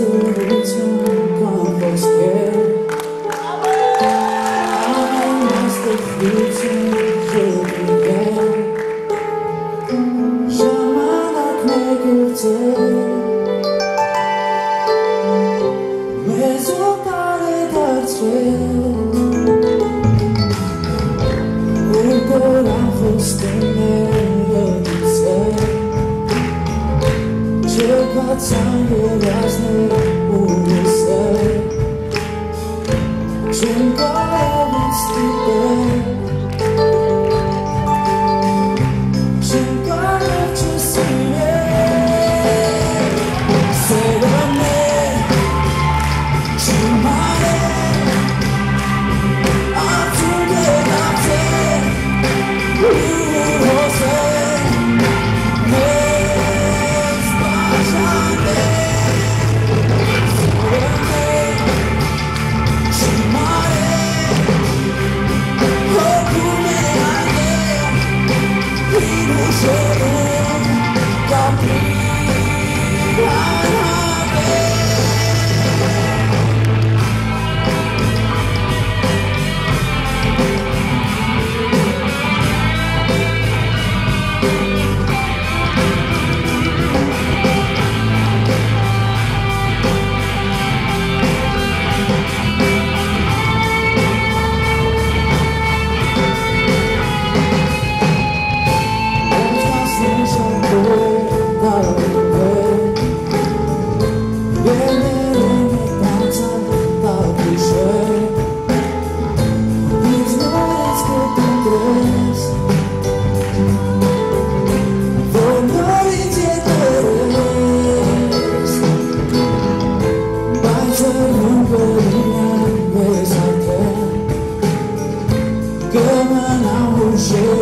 սուրություն կավոսկեր Ամեն աստխություն ժողիկեր Ժամանակ մեգործեր Մեզ ու տարե դարձրել Որ կորան խոստեր Субтитры сделал DimaTorzok say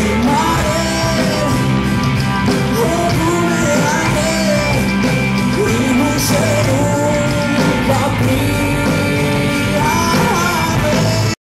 see my